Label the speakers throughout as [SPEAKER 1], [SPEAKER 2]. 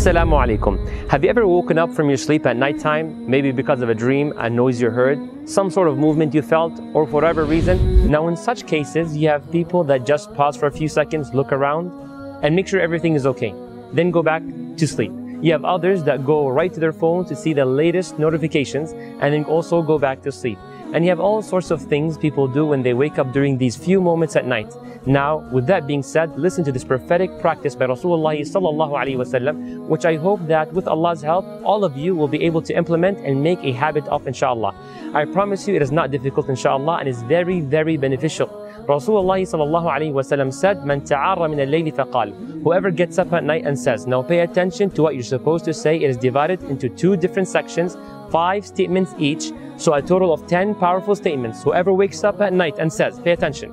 [SPEAKER 1] Assalamu alaikum. Have you ever woken up from your sleep at nighttime, maybe because of a dream, a noise you heard, some sort of movement you felt, or for whatever reason? Now, in such cases, you have people that just pause for a few seconds, look around, and make sure everything is okay. Then go back to sleep. You have others that go right to their phone to see the latest notifications and then also go back to sleep. And you have all sorts of things people do when they wake up during these few moments at night. Now, with that being said, listen to this prophetic practice by Rasulullah which I hope that with Allah's help, all of you will be able to implement and make a habit of, inshallah. I promise you, it is not difficult, inshallah, and is very, very beneficial. Rasulullah said, "Man min faqal." Whoever gets up at night and says, now pay attention to what you're supposed to say. It is divided into two different sections, five statements each, so a total of ten powerful statements. Whoever wakes up at night and says, pay attention.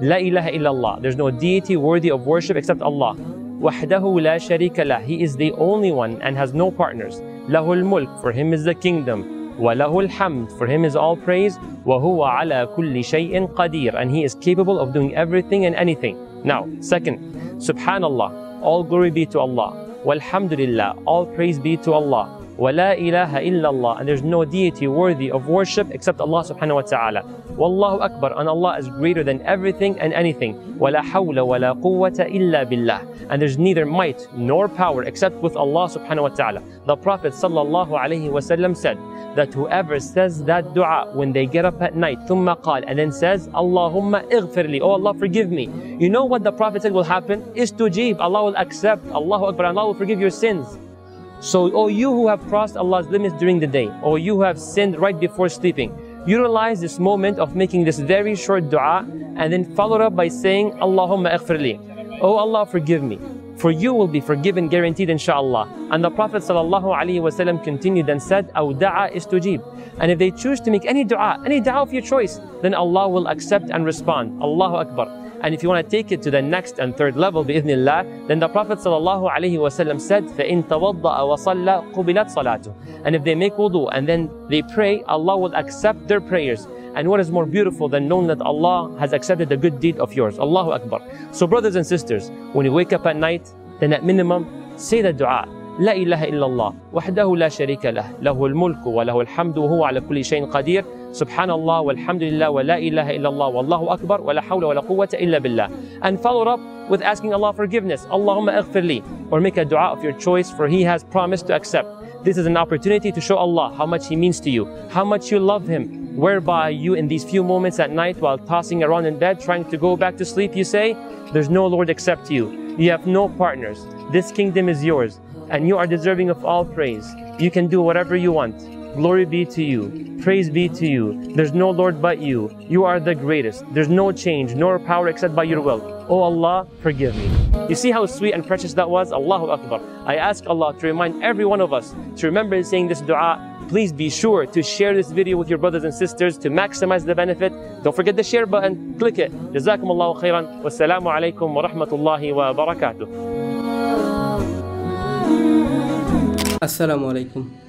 [SPEAKER 1] La ilaha illallah. There's no deity worthy of worship except Allah. Wahdahu la sharika lah. He is the only one and has no partners. Lahul mulk. For him is the kingdom. وَلَهُ الْحَمْدُ For him is all praise. وَهُوَ عَلَى كُلِّ شَيْءٍ قَدِيرٌ And he is capable of doing everything and anything. Now, second, Subhanallah. All glory be to Allah. Walhamdulillah. All praise be to Allah. ولا إله إلا الله and there's no deity worthy of worship except Allah subhanahu wa ta'ala والله أكبر and Allah is greater than everything and anything ولا حول ولا قوة إلا بالله and there's neither might nor power except with Allah subhanahu wa ta'ala the Prophet sallallahu alayhi wasallam said that whoever says that dua when they get up at night ثم قال and then says اللهم اغفر لي oh Allah forgive me you know what the Prophet said will happen istujib Allah will accept Allahu Akbar Allah will forgive your sins So, oh, you who have crossed Allah's limits during the day, or you who have sinned right before sleeping, utilize this moment of making this very short dua and then follow it up by saying, Allahumma li. Oh Allah, forgive me. For you will be forgiven, guaranteed, inshallah. And the Prophet ﷺ continued and said, Awda'a istujib. And if they choose to make any dua, any dua of your choice, then Allah will accept and respond. Allahu Akbar. And if you want to take it to the next and third level, bi'idhnillah, then the Prophet ﷺ said, فَإِن تَوَضَّأَ وَصَلَ قُبِلَتْ صَلَاتُهُ And if they make wudu and then they pray, Allah will accept their prayers. And what is more beautiful than knowing that Allah has accepted the good deed of yours? Allahu Akbar. So brothers and sisters, when you wake up at night, then at minimum, say the dua. لا إله إلا الله وحده لا شريك له له الملك وله الحمد وهو على كل شيء قدير Subhanallah, walhamdulillah, wa la ilaha illallah, wallahu akbar, wa la hawla wa la quwwata illa billah. And follow up with asking Allah forgiveness, Allahumma aghfirli, or make a dua of your choice, for He has promised to accept. This is an opportunity to show Allah how much He means to you, how much you love Him, whereby you, in these few moments at night while tossing around in bed, trying to go back to sleep, you say, There's no Lord except you. You have no partners. This kingdom is yours, and you are deserving of all praise. You can do whatever you want. Glory be to you. Praise be to you. There's no Lord but you. You are the greatest. There's no change nor power except by your will. Oh Allah, forgive me. You see how sweet and precious that was? Allahu Akbar. I ask Allah to remind every one of us to remember saying this dua please be sure to share this video with your brothers and sisters to maximize the benefit. Don't forget the share button, click it. جزاكم khairan. Wassalamu alaikum wa rahmatullahi wa barakatuh.
[SPEAKER 2] Assalamu alaikum.